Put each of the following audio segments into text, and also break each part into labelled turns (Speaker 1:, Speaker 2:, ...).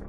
Speaker 1: あ。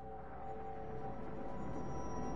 Speaker 1: うん。